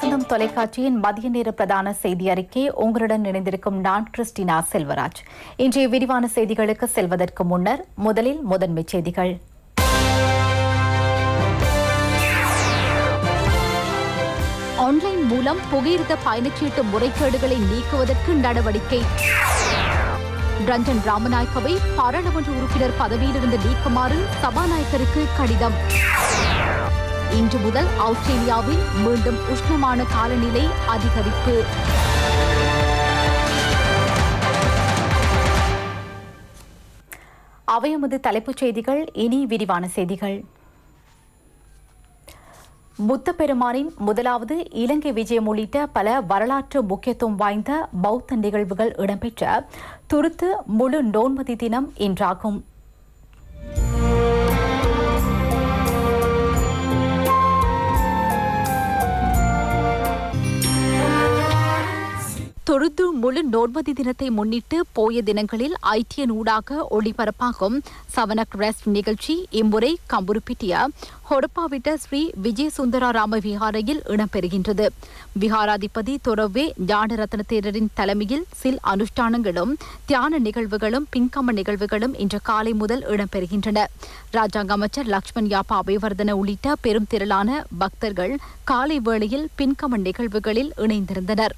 வசந்தம் தொலைக்காட்சியின் மதிய நேர பிரதான செய்தி அறிக்கை உங்களுடன் இணைந்திருக்கும் நான் கிறிஸ்டினா செல்வராஜ். இன்றைய விரிவான செய்திகளுக்கு செல்வதற்கு முன்னர் முதலில் முதன்மை செய்திகள். ஆன்லைன் மூலம் புகையிரத பயணச்சீட்டு முறைகேடுகளை நீக்குவதற்கு நடவடிக்கை. ரஞ்சன் ராமநாயக்கவை பாராளுமன்ற உறுப்பினர் பதவியிலிருந்து நீக்குமாறு சபாநாயகருக்கு கடிதம். இன்று முதல் ஆஸ்திரேலியாவில் மீண்டும் உஷ்ணமான காலநிலை அதிகரிப்பு. அவையமது தலைப்புச் செய்திகள். இனி விரிவான செய்திகள். புத்த பெருமானின் முதலாவது இலங்கை விஜயம் உள்ளிட்ட பல வரலாற்று முக்கியத்துவம் வாய்ந்த பௌத்த நிகழ்வுகள் இடம்பெற்ற துருத்து முழு நோன்மதி தினம் இன்றாகும். தொழுது முழு நோர்மதி தினத்தை முன்னிட்டு போய தினங்களில் ஐடிஎன் ஊடாக ஒளிபரப்பாகும். சவனக் ரெஸ்ட் நிகழ்ச்சி இம்முறை கம்புருப்பிட்டிய ஹொடப்பாவிட்ட ஸ்ரீ விஜய சுந்தராராம விஹாரையில் இடம்பெறுகின்றது. விஹாராதிபதி துறவே ஞானரத்ன தேரரின் தலைமையில் சில் அனுஷ்டானங்களும் தியான நிகழ்வுகளும் பின்கம நிகழ்வுகளும் இன்று காலை முதல் இடம்பெறுகின்றன. ராஜாங்க அமைச்சர் லக்ஷ்மண் யாப்பா அபயவர்தன உள்ளிட்ட பெரும் திரளான பக்தர்கள் காலை வேளையில் பின்கம நிகழ்வுகளில் இணைந்திருந்தனர்.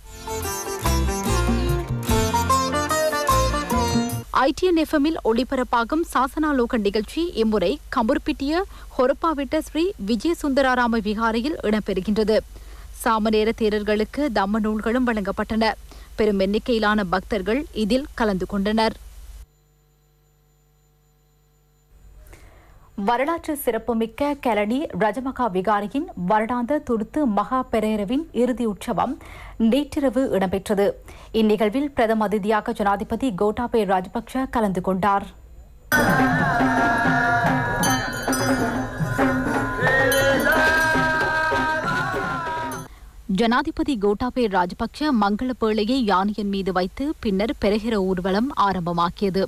ஐடிஎன் எஃப்எம்மில் ஒளிபரப்பாகும் சாசனாலோக நிகழ்ச்சி இம்முறை கம்புர்பிட்டிய ஹொரப்பாவிட்ட ஸ்ரீ விஜய சுந்தராராம விகாரையில் இடம்பெறுகின்றது. சாமநேர தேரர்களுக்கு தம்ம நூல்களும் வழங்கப்பட்டன. பெரும் எண்ணிக்கையிலான பக்தர்கள் இதில் கலந்து கொண்டனர். வரலாற்று சிறப்புமிக்க கெலனி ரஜமகா விகாரியின் வருடாந்த துடுத்து மகா பெரேரவின் இறுதி உற்சவம் நேற்றிரவு இடம்பெற்றது. இந்நிகழ்வில் பிரதம அதிதியாக ஜனாதிபதி கோட்டாபே ராஜபக்ஷ கலந்து கொண்டார். ஜனாதிபதி கோட்டாபே ராஜபக்ஷ மங்கள பேழையை யானையின் மீது வைத்து பின்னர் பெருகிற ஊர்வலம் ஆரம்பமாக்கியது.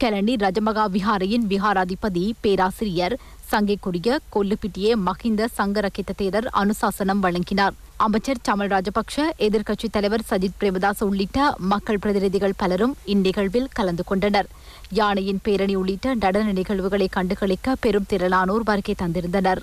கெலனி ரஜமகா விஹாரையின் விஹாராதிபதி பேராசிரியர் சங்கைக்குரிய கொல்லுப்பிட்டியே மஹிந்த சங்கரகித்த தேரர் அனுசாசனம் வழங்கினார். அமைச்சர் சமல் ராஜபக்ஷ எதிர்க்கட்சித் தலைவர் சஜித் பிரேமதாஸ் உள்ளிட்ட மக்கள் பிரதிநிதிகள் பலரும் இந்நிகழ்வில் கலந்து கொண்டனர். யானையின் பேரணி உள்ளிட்ட நடன நிகழ்வுகளை கண்டுகளிக்க பெரும் திரளானோர் வருகை தந்திருந்தனர்.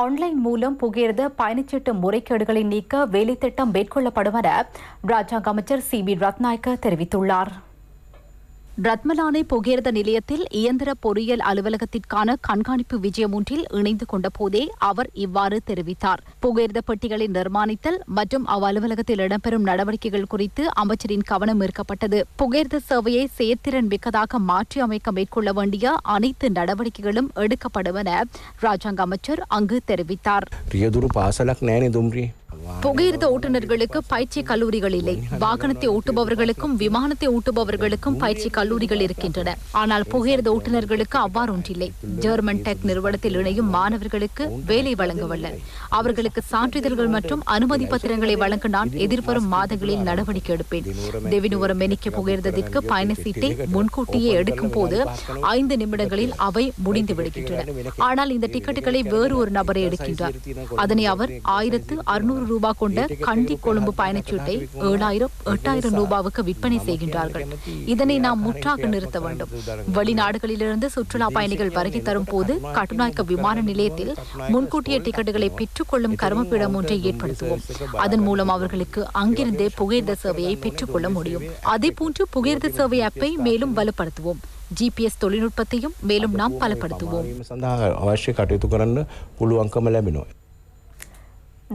ஆன்லைன் மூலம் புகையிரத பயணச்சீட்டு முறைகேடுகளை நீக்க வேலைத்திட்டம் மேற்கொள்ளப்படும் என ராஜாங்க அமைச்சர் சி பி ரத்நாயக்க தெரிவித்துள்ளார். ரத்மலானை புகையிரத நிலையத்தில் இயந்திர பொறியியல் அலுவலகத்திற்கான கண்காணிப்பு விஜயம் ஒன்றில் இணைந்து கொண்ட போதே அவர் இவ்வாறு தெரிவித்தார். புகையிரத பெட்டிகளை நிர்மாணித்தல் மற்றும் அவ் அலுவலகத்தில் இடம்பெறும் நடவடிக்கைகள் குறித்து அமைச்சரின் கவனம் ஈர்க்கப்பட்டது. புகையிரத சேவையை செயற்திறன் மிக்கதாக மாற்றி அமைக்க மேற்கொள்ள வேண்டிய அனைத்து நடவடிக்கைகளும் எடுக்கப்படும் என ராஜாங்க அமைச்சர் அங்கு தெரிவித்தார். புகையிரத ஓட்டுநர்களுக்கு பயிற்சி கல்லூரிகள் இல்லை வாகனத்தை ஓட்டுபவர்களுக்கும் விமானத்தை ஓட்டுபவர்களுக்கும் பயிற்சி கல்லூரிகள் இருக்கின்றன. ஆனால் புகையிரத ஓட்டுநர்களுக்கு அவ்வாறு ஒன்றில்லை ஜெர்மன் டெக் நிறுவனத்தில் இணையும் மாணவர்களுக்கு வேலை வழங்கவல்ல. அவர்களுக்கு சான்றிதழ்கள் மற்றும் அனுமதி பத்திரங்களை வழங்க நான் எதிர்வரும் மாதங்களில் நடவடிக்கை எடுப்பேன். தெவினுவரம் எண்ணிக்க புகையிரதத்திற்கு பயண சீட்டை முன்கூட்டியே எடுக்கும் போது ஐந்து நிமிடங்களில் அவை முடிந்து விடுகின்றன. ஆனால் இந்த டிக்கெட்டுகளை வேறு ஒரு நபரை எடுக்கின்றார். அதனை அவர் ஆயிரத்து அறுநூறு ரூபா கொண்ட கண்டி கொழும்பு பயணச்சீட்டை ஏழாயிரம் எட்டாயிரம் ரூபாவுக்கு விற்பனை செய்கின்றார்கள். இதனை நாம் முற்றாக நிறுத்த வேண்டும். வெளிநாடுகளிலிருந்து சுற்றுலா பயணிகள் வருகை தரும் போது கட்டுநாயக்க விமான நிலையத்தில் முன்கூட்டிய டிக்கெட்டுகளை பெற்றுக்கொள்ளும் கருமப்பீடம் ஒன்றை ஏற்படுத்துவோம். அதன் மூலம் அவர்களுக்கு அங்கிருந்தே புகையிரத சேவையை பெற்றுக்கொள்ள முடியும். அதே போன்று புகையிரத சேவை ஆப்பை மேலும் வலுப்படுத்துவோம் ஜிபிஎஸ் தொழில்நுட்பத்தையும் மேலும் நாம் பலப்படுத்துவோம்.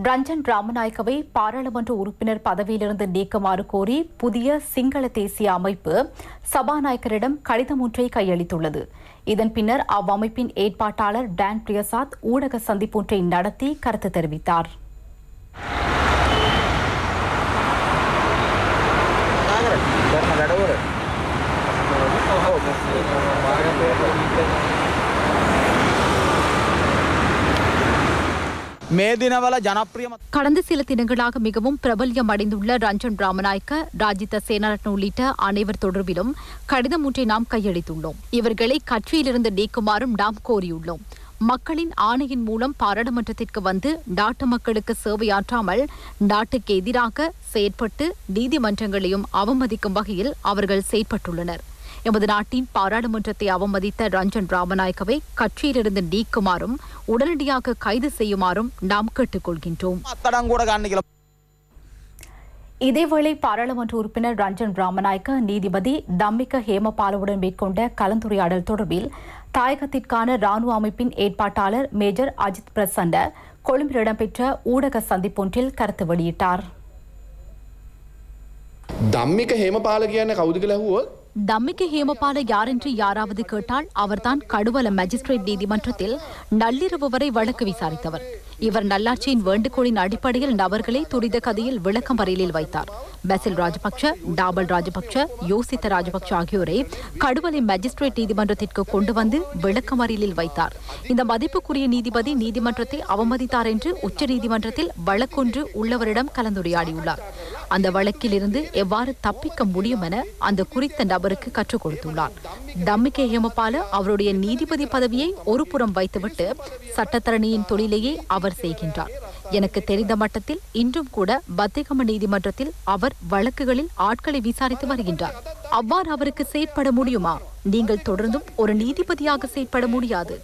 ரஞ்சன் ராமநாயக்கவை பாராளுமன்ற உறுப்பினர் பதவியிலிருந்து நீக்குமாறு கோரி புதிய சிங்கள தேசிய அமைப்பு சபாநாயகரிடம் கடிதம் ஒன்றை கையளித்துள்ளது. இதன் பின்னர் அவ்வமைப்பின் ஏற்பாட்டாளர் டான் பிரியசாத் ஊடக சந்திப்பொன்றை நடத்தி கருத்து தெரிவித்தார். கடந்த சில தினங்களாக மிகவும் பிரபல்யம் அடைந்துள்ள ரஞ்சன் ராமநாயக்க ராஜித சேனாரட்ன உள்ளிட்ட அனைவர் தொடர்பிலும் கடிதம் ஒன்றை நாம் கையளித்துள்ளோம். இவர்களை கட்சியிலிருந்து நீக்குமாறும் நாம் கோரியுள்ளோம். மக்களின் ஆணையின் மூலம் பாராளுமன்றத்திற்கு வந்து நாட்டு மக்களுக்கு சேவையாற்றாமல் நாட்டுக்கு எதிராக செயற்பட்டு நீதிமன்றங்களையும் அவமதிக்கும் வகையில் அவர்கள் செயற்பட்டுள்ளனர். எமது நாட்டின் பாராளுமன்றத்தை அவமதித்த ரஞ்சன் ராமநாயக்கவை கட்சியிலிருந்து நீக்குமாறும் உடனடியாக கைது செய்யுமாறும் நாம் கேட்டுக்கொள்கின்றோம் අත්තඩංගුවට ගන්න කියලා இதேவேளை பாராளுமன்ற உறுப்பினர் ரஞ்சன் ராமநாயக்க நீதிபதி தம்மிக ஹேமபாலவுடன் மேற்கொண்ட கலந்துரையாடல் தொடர்பில் தாயகத்திற்கான ராணுவ அமைப்பின் ஏற்பாட்டாளர் மேஜர் அஜித் பிரசன்ன கொழும்பில் இடம்பெற்ற ஊடக சந்திப்பொன்றில் கருத்து வெளியிட்டார் ධම්මික හේමපාල කියන්න කවුද කියලා ඇහුවොත් தம்மிக்கு ஹேமபால யாரென்று யாராவது கேட்டால் அவர்தான் கடுவல மேஜிஸ்ட்ரேட் நீதிமன்றத்தில் நள்ளிரவு வரை வழக்கு விசாரித்தவர். இவர் நல்லாட்சியின் வேண்டுகோளின் அடிப்படையில் நபர்களை துரித கதையில் விளக்கம் வரையிலில் வைத்தார். பெசில் ராஜபக்ஷ டாபல் ராஜபக்ஷ யோசித்த ராஜபக்ஷ ஆகியோரை கடுவலை மேஜிஸ்ட்ரேட் நீதிமன்றத்திற்கு கொண்டு வந்து விளக்கம் வரையிலில் வைத்தார். இந்த மதிப்புக்குரிய நீதிபதி நீதிமன்றத்தை அவமதித்தார் என்று உச்ச நீதிமன்றத்தில் வழக்கொன்று உள்ளவரிடம் கலந்துரையாடியுள்ளார். அந்த வழக்கிலிருந்து எவ்வாறு தப்பிக்க முடியும் என அந்த குறித்த நபருக்கு கற்றுக் கொடுத்துள்ளார். டம்மிகே ஹேமபால அவருடைய நீதிபதி பதவியை ஒருபுறம் வைத்துவிட்டு சட்டத்தரணியின் தொழிலையே அவர் செய்கின்றார். எனக்கு தெரிந்த மட்டத்தில் இன்றும் கூட பத்திகம நீதிமன்றத்தில் அவர் வழக்குகளில் ஆட்களை விசாரித்து வருகின்றார். அவ்வாறு அவருக்கு செயற்பட முடியுமா? நீங்கள் தொடர்ந்தும் ஒரு நீதிபதியாக செயற்பட முடியாது.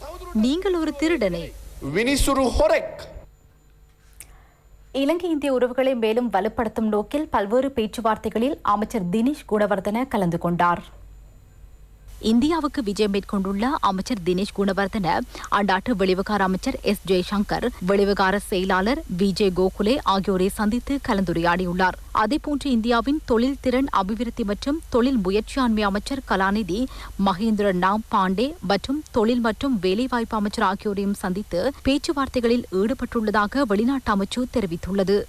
நீங்கள் ஒரு திருடனே. இலங்கை இந்திய உறவுகளை மேலும் வலுப்படுத்தும் நோக்கில் பல்வேறு பேச்சுவார்த்தைகளில் அமைச்சர் தினேஷ் குணவர்தன கலந்து கொண்டார். இந்தியாவுக்கு விஜயம் மேற்கொண்டுள்ள அமைச்சர் தினேஷ் குணவர்தன அந்நாட்டு வெளிவிகார அமைச்சர் எஸ். ஜெய்சங்கர் வெளிவிகார செயலாளர் விஜய் கோகுலே ஆகியோரை சந்தித்து கலந்துரையாடியுள்ளார். அதேபோன்று இந்தியாவின் தொழில் திறன் அபிவிருத்தி மற்றும் தொழில் முயற்சியாண்மை அமைச்சர் கலாநிதி மகேந்திர நாம் பாண்டே மற்றும் தொழில் மற்றும் வேலைவாய்ப்பு அமைச்சர் ஆகியோரையும் சந்தித்து பேச்சுவார்த்தைகளில் ஈடுபட்டுள்ளதாக வெளிநாட்டு அமைச்சு தெரிவித்துள்ளது.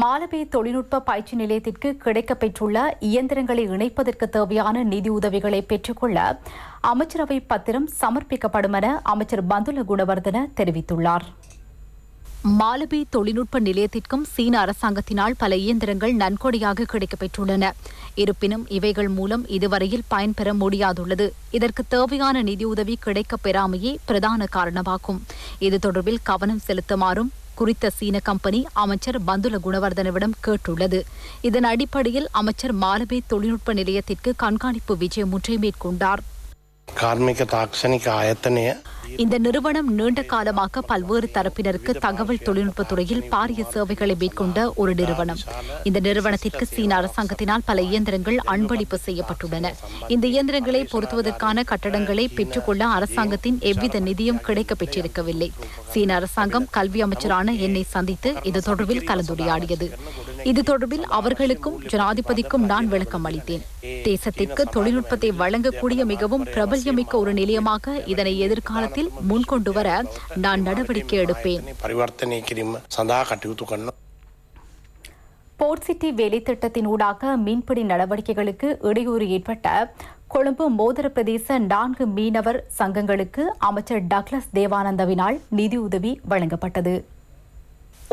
மாலபே தொழில்நுட்ப பயிற்சி நிலையத்திற்கு கிடைக்கப்பெற்றுள்ள இயந்திரங்களை இணைப்பதற்கு தேவையான நிதியுதவிகளை பெற்றுக்கொள்ள அமைச்சரவை பத்திரம் சமர்ப்பிக்கப்படும் என அமைச்சர் பந்துல குணவர்தன தெரிவித்துள்ளார். மாலபே தொழில்நுட்ப நிலையத்திற்கும் சீன அரசாங்கத்தினால் பல இயந்திரங்கள் நன்கொடையாக கிடைக்கப்பெற்றுள்ளன இருப்பினும் இவைகள் மூலம் இதுவரையில் பயன்பெற முடியாதுள்ளது. இதற்கு தேவையான நிதியுதவி கிடைக்கப் பெறாமையே பிரதான காரணமாகும். இது தொடர்பில் கவனம் செலுத்துமாறும் குறித்த சீன கம்பெனி அமைச்சர் பந்துல குணவர்தனவிடம் கேட்டுள்ளது. இதன் அடிப்படையில் அமைச்சர் மாலபே தொழில்நுட்ப நிலையத்திற்கு கண்காணிப்பு விஜயம் ஒன்றை மேற்கொண்டார். கார்மிக தாக்ஷணிக ஆயத்தனைய இந்த நிறுவனம் நீண்ட காலமாக பல்வேறு தரப்பினருக்கு தகவல் தொழில்நுட்பத் துறையில் பாரிய சேவைகளை மேற்கொண்ட ஒரு நிறுவனம். இந்த நிறுவனத்திற்கு சீன அரசாங்கத்தினால் பல இயந்திரங்கள் அன்பளிப்பு செய்யப்பட்டுள்ளன. இந்த இயந்திரங்களை பொருத்துவதற்கான கட்டடங்களை பெற்றுக்கொள்ள அரசாங்கத்தின் எவ்வித நிதியும் கிடைக்க பெற்றிருக்கவில்லை. சீன அரசாங்கம் கல்வி அமைச்சரான என்னை சந்தித்து இது தொடர்பில் கலந்துரையாடியது. இது தொடர்பில் அவர்களுக்கும் ஜனாதிபதிக்கும் நான் விளக்கம் அளித்தேன். தேசத்திற்கு தொழில்நுட்பத்தை வழங்கக்கூடிய மிகவும் பிரபல்யமிக்க ஒரு நிலையமாக இதனை எதிர்காலத்தில் வகையில் முன்கொண்டு வர நான் நடவடிக்கை எடுப்பேன். போர்ட் சிட்டி வேலை திட்டத்தின் ஊடாக மீன்பிடி நடவடிக்கைகளுக்கு இடையூறு ஏற்பட்ட கொழும்பு மோதிர பிரதேச நான்கு மீனவர் சங்கங்களுக்கு அமைச்சர் டக்ளஸ் தேவானந்தவினால் நிதியுதவி வழங்கப்பட்டது.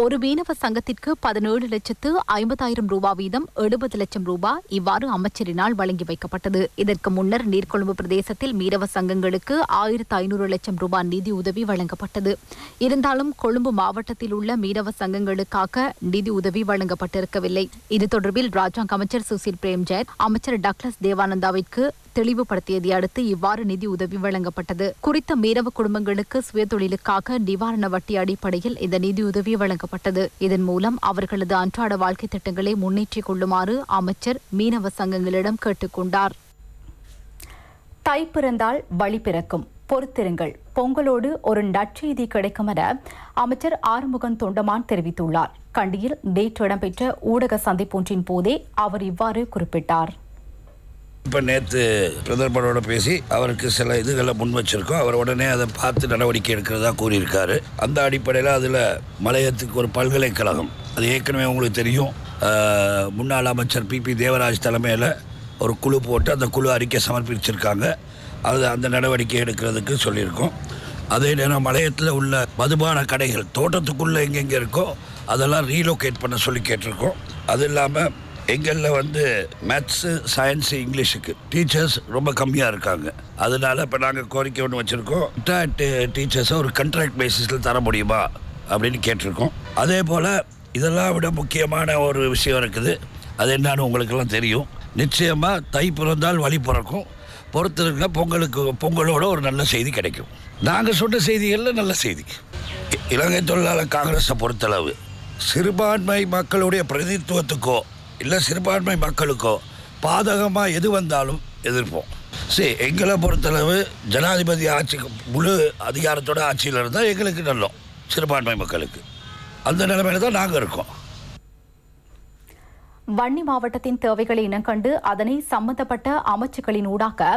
ஒரு மீனவ சங்கத்திற்கு பதினேழு லட்சத்து ஐம்பதாயிரம் ரூபாய் வீதம் எழுபது லட்சம் ரூபாய் இவ்வாறு அமைச்சரினால் வழங்கி வைக்கப்பட்டது. இதற்கு முன்னர் நீர்கொழும்பு பிரதேசத்தில் மீனவ சங்கங்களுக்கு ஆயிரத்து ஐநூறு லட்சம் ரூபாய் நிதி உதவி வழங்கப்பட்டது. இருந்தாலும் கொழும்பு மாவட்டத்தில் உள்ள மீனவ சங்கங்களுக்காக நிதி உதவி வழங்கப்பட்டிருக்கவில்லை. இது தொடர்பில் ராஜாங்க அமைச்சர் சுசில் பிரேம்ஜெயர் அமைச்சர் டக்ளஸ் தேவானந்தாவிற்கு தெளிவுபடுத்தியதை அடுத்து இவ்வாறு நிதி உதவி வழங்கப்பட்டது. குறித்த மீனவ குடும்பங்களுக்கு சுயதொழிலுக்காக நிவாரண வட்டி அடிப்படையில் இந்த நிதியுதவி வழங்கப்பட்டது. இதன் மூலம் அவர்களது அன்றாட வாழ்க்கை திட்டங்களை முன்னேற்றிக் கொள்ளுமாறு அமைச்சர் மீனவ சங்கங்களிடம் கேட்டுக்கொண்டார் தை பிறந்தால் வழி பிறக்கும். பொறுத்திருங்கள். பொங்கலோடு ஒரு நற்செய்தி கிடைக்கும் என அமைச்சர் ஆறுமுகன் தொண்டமான் தெரிவித்துள்ளார். கண்டியில் நேற்று இடம்பெற்ற ஊடக சந்திப்பொன்றின் போதே அவர் இவ்வாறு குறிப்பிட்டார். இப்போ நேற்று பிரதமரோட பேசி அவருக்கு சில இதுகளை முன் வச்சிருக்கோம். அவர் உடனே அதை பார்த்து நடவடிக்கை எடுக்கிறதா கூறியிருக்காரு. அந்த அடிப்படையில் அதில் மலையத்துக்கு ஒரு பல்கலைக்கழகம் அது ஏற்கனவே உங்களுக்கு தெரியும். முன்னாள் அமைச்சர் பிபி தேவராஜ் தலைமையில் ஒரு குழு போட்டு அந்த குழு அறிக்கை சமர்ப்பிச்சிருக்காங்க. அது அந்த நடவடிக்கை எடுக்கிறதுக்கு சொல்லியிருக்கோம். அதே நேரம் மலையத்தில் உள்ள மதுபான கடைகள் தோட்டத்துக்குள்ளே எங்கெங்கே இருக்கோ அதெல்லாம் ரீலோகேட் பண்ண சொல்லி கேட்டிருக்கோம். அது இல்லாமல் எங்களில் வந்து மேத்ஸு சயின்ஸு இங்கிலீஷுக்கு டீச்சர்ஸ் ரொம்ப கம்மியாக இருக்காங்க. அதனால இப்போ நாங்கள் கோரிக்கை ஒன்று வச்சுருக்கோம். டீச்சர்ஸை ஒரு கண்ட்ராக்ட் பேசிஸில் தர முடியுமா அப்படின்னு கேட்டிருக்கோம். அதே போல் இதெல்லாம் விட முக்கியமான ஒரு விஷயம் இருக்குது. அது என்னன்னு உங்களுக்கெல்லாம் தெரியும். நிச்சயமாக தை பிறந்தால் வழி பிறக்கும். பொறுத்திருக்க பொங்கலுக்கு பொங்கலோட ஒரு நல்ல செய்தி கிடைக்கும். நாங்கள் சொன்ன செய்திகளில் நல்ல செய்தி. இ- இலங்கை தொழிலாளர் காங்கிரஸை பொறுத்தளவு சிறுபான்மை மக்களுடைய பிரதித்துவத்துக்கோ இல்லை சிறுபான்மை மக்களுக்கோ பாதகமாக எது வந்தாலும் எதிர்ப்போம். சரி எங்களை பொறுத்தளவு ஜனாதிபதி ஆட்சிக்கு முழு அதிகாரத்தோட ஆட்சியில் இருந்தால் எங்களுக்கு நல்லோம் சிறுபான்மை மக்களுக்கு. அந்த நிலைமையில தான் நாங்கள் இருக்கோம். வன்னி மாவட்டத்தின் தேவைகளை இனங்கண்டு அதனை சம்பந்தப்பட்ட அமைச்சுக்களின் ஊடாக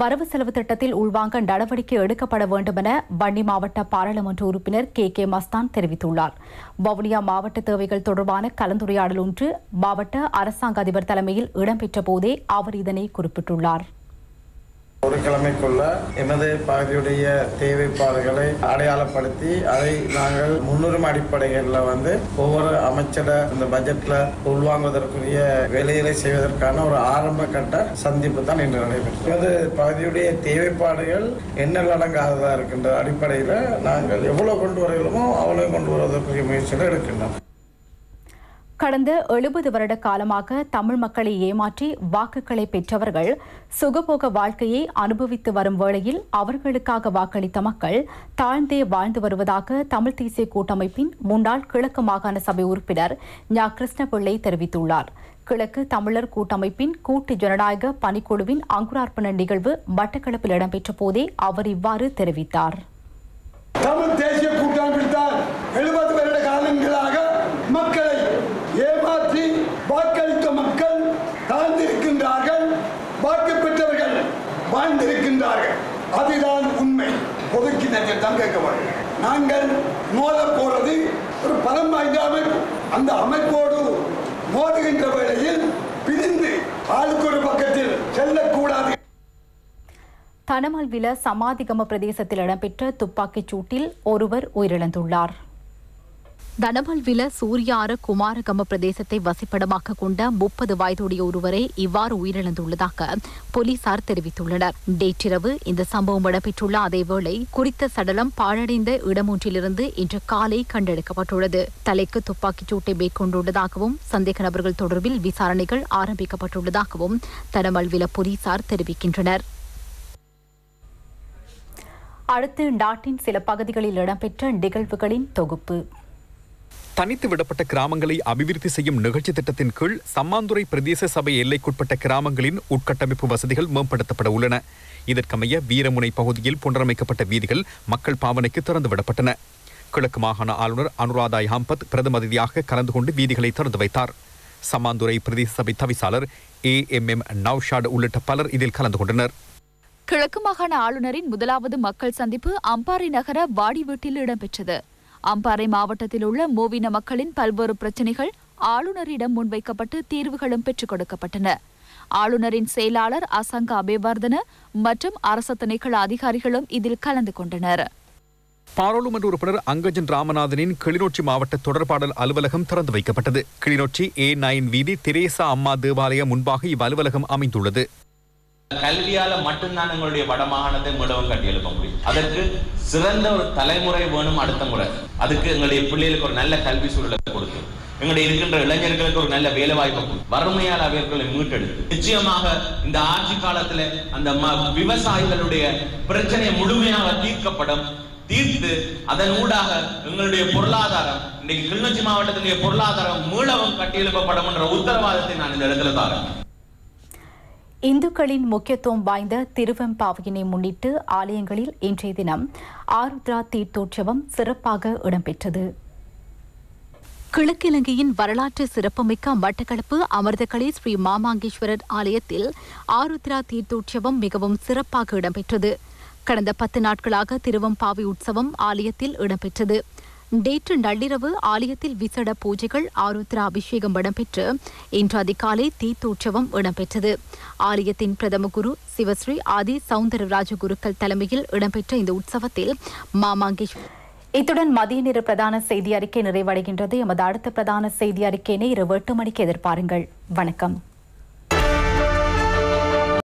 வரவு செலவு திட்டத்தில் உள்வாங்க நடவடிக்கை எடுக்கப்பட வேண்டும் என வன்னி மாவட்ட பாராளுமன்ற உறுப்பினர் கே கே மஸ்தான் தெரிவித்துள்ளார். வவுனியா மாவட்ட தேவைகள் தொடர்பான கலந்துரையாடல் ஒன்று மாவட்ட அரசாங்க அதிபர் தலைமையில் இடம்பெற்ற போதே அவர் இதனை குறிப்பிட்டுள்ளார். ஒரு கிழமைக்குள்ள எமது பகுதியுடைய தேவைப்பாடுகளை அடையாளப்படுத்தி அதை நாங்கள் முன்னுரிமை அடிப்படைகளில் வந்து ஒவ்வொரு அமைச்சர இந்த பட்ஜெட்ல உள்வாங்குவதற்குரிய வேலைகளை செய்வதற்கான ஒரு ஆரம்ப கட்ட சந்திப்பு தான் இன்று நடைபெற்றது. எமது பகுதியுடைய தேவைப்பாடுகள் என்ன அடங்காததாக இருக்கின்ற அடிப்படையில் நாங்கள் எவ்வளவு கொண்டு வரலுமோ அவ்வளவு கொண்டு வருவதற்குரிய முயற்சிகளை எடுக்கின்றோம். கடந்த எழுபது வருட காலமாக தமிழ் மக்களை ஏமாற்றி வாக்குகளை பெற்றவர்கள் சுகபோக வாழ்க்கையை அனுபவித்து வரும் வேளையில் அவர்களுக்காக வாக்களித்த மக்கள் தாழ்ந்தே வாழ்ந்து வருவதாக தமிழ் தேசிய கூட்டமைப்பின் முன்னாள் கிழக்கு மாகாண சபை உறுப்பினர் ஞா. கிருஷ்ணபிள்ளை தெரிவித்துள்ளார். கிழக்கு தமிழர் கூட்டமைப்பின் கூட்டு ஜனநாயக பணிக்குழுவின் அங்குரார்ப்பண நிகழ்வு மட்டக்களப்பில் இடம்பெற்ற போதே அவர் இவ்வாறு தெரிவித்தார். தமிழ் தேசிய கூட்டமைப்பில் தான் எழுபது வருட காலங்களாக மக்களை ஏமாற்றி வாக்களித்த மக்கள் தாழ்ந்திருக்கின்றார்கள் வாக்கு பெற்றவர்கள் வாழ்ந்திருக்கின்றார்கள் அதுதான் உண்மை ஒதுக்கினர்கள் கேட்க மாட்டேன் நாங்கள் மோத போறது ஒரு பலம் வாய்ந்த அமைப்பு. அந்த அமைப்போடு மோதுகின்ற வேளையில் பிரிந்து ஆளுக்கு ஒரு பக்கத்தில் செல்லக்கூடாது. தனமல்வில சமாதிகம பிரதேசத்தில் இடம்பெற்ற துப்பாக்கிச் சூட்டில் ஒருவர் உயிரிழந்துள்ளார். தனமல்வில சூரியார குமாரகம பிரதேசத்தை வசிப்பிடமாக கொண்ட முப்பது வயதுடைய ஒருவரை இவ்வாறு உயிரிழந்துள்ளதாக போலீசார் தெரிவித்துள்ளனர். நேற்றிரவு இந்த சம்பவம் இடம்பெற்றுள்ள அதேவேளை குறித்த சடலம் பாழடைந்த இடமொன்றிலிருந்து இன்று காலை கண்டெடுக்கப்பட்டுள்ளது. தலைக்கு துப்பாக்கிச் சூட்டை மேற்கொண்டுள்ளதாகவும் சந்தேக நபர்கள் தொடர்பில் விசாரணைகள் ஆரம்பிக்கப்பட்டுள்ளதாகவும் தனமல்வில போலீசார் தெரிவிக்கின்றனர். அடுத்து நாட்டின் சில பகுதிகளில் இடம்பெற்ற நிகழ்வுகளின் தொகுப்பு. தனித்து விடப்பட்ட கிராமங்களை அபிவிருத்தி செய்யும் நிகழ்ச்சி திட்டத்தின் கீழ் சம்மாந்துறை பிரதேச சபை எல்லைக்குட்பட்ட கிராமங்களின் உட்கட்டமைப்பு வசதிகள் மேம்படுத்தப்பட உள்ளன. இதற்கமைய வீரமுனை பகுதியில் புனரமைக்கப்பட்ட வீதிகள் மக்கள் பாவனைக்கு திறந்துவிடப்பட்டன கிழக்கு மாகாண ஆளுநர் அனுராதா ஹம்பத் பிரதம அதிதியாக கலந்து கொண்டு வீதிகளை திறந்து வைத்தார். சம்மாந்துறை பிரதேச சபை தவிசாளர் ஏ எம் எம் நவ்ஷாட் உள்ளிட்ட பலர் இதில் கலந்து கொண்டனர். கிழக்கு மாகாண ஆளுநரின் முதலாவது மக்கள் சந்திப்பு அம்பாறை நகர வாடி வீட்டில் இடம்பெற்றது. அம்பாறை மாவட்டத்தில் உள்ள மூவின மக்களின் பல்வேறு பிரச்சினைகள் ஆளுநரிடம் முன்வைக்கப்பட்டு தீர்வுகளும் பெற்றுக் கொடுக்கப்பட்டன. ஆளுநரின் செயலாளர் அசங்க அபேவர்தன மற்றும் அரசு திணைக்கள அதிகாரிகளும் இதில் கலந்து கொண்டனர். பாராளுமன்ற உறுப்பினர் அங்கஜன் ராமநாதனின் கிளிநொச்சி மாவட்ட தொடர்பாடல் அலுவலகம் திறந்து வைக்கப்பட்டது. கிளிநொச்சி ஏ நைன் வீதி தெரேசா அம்மா தேவாலயம் முன்பாக இவ்வலுவலகம் அமைந்துள்ளது. கல்வியால மட்டும்தான் எங்களுடைய வடமாகாணத்தை மீளவும் கட்டி எழுப்ப முடியும். அதற்கு சிறந்த ஒரு தலைமுறை வேணும் அடுத்த முறை. அதுக்கு எங்களுடைய பிள்ளைகளுக்கு ஒரு நல்ல கல்வி சூழலை கொடுத்து எங்களுடைய இருக்கின்ற இளைஞர்களுக்கு ஒரு நல்ல வேலை வாய்ப்பு வறுமையால் அவர்களை மீட்டெடுத்து நிச்சயமாக இந்த ஆட்சி காலத்துல அந்த ம- விவசாயிகளுடைய பிரச்சனை முழுமையாக தீர்க்கப்படும் தீர்த்து அதன் ஊடாக எங்களுடைய பொருளாதாரம் இன்னைக்கு கிளிநொச்சி மாவட்டத்தினுடைய பொருளாதாரம் மீளவும் கட்டியெழுப்பப்படும் என்ற உத்தரவாதத்தை நான் இந்த இடத்துல தாரேன். இந்துக்களின் முக்கியத்துவம் வாய்ந்த திருவெம்பாவையினை முன்னிட்டு ஆலயங்களில் இன்றைய தினம் ஆருத்ரா தீர்த்தோற்சவம் சிறப்பாக இடம்பெற்றது. கிழக்கிலங்கையின் வரலாற்று சிறப்புமிக்க மட்டக்களப்பு அமிர்தகளி ஸ்ரீ மாமாங்கேஸ்வரர் ஆலயத்தில் ஆருத்ரா தீர்த்தோற்சவம் மிகவும் சிறப்பாக இடம்பெற்றது. கடந்த பத்து நாட்களாக திருவம்பாவை உற்சவம் ஆலயத்தில் இடம்பெற்றது. நேற்று நள்ளிரவு ஆலயத்தில் விசேட பூஜைகள் ஆருத்ரா அபிஷேகம் இடம்பெற்று இன்று அதிகாலை தீத்தோற்சவம் இடம்பெற்றது. ஆலயத்தின் பிரதம குரு சிவஸ்ரீ ஆதி சவுந்தரராஜ ராஜகுருக்கள் தலைமையில் இடம்பெற்ற இந்த உற்சவத்தில் மாமாங்கேஸ்வர் இத்துடன் மதிய நேர பிரதான செய்தி அறிக்கை நிறைவடைகின்றது. எமது அடுத்த பிரதான செய்தி அறிக்கையினை இரவு எட்டு மணிக்கு எதிர்பாருங்கள். வணக்கம்.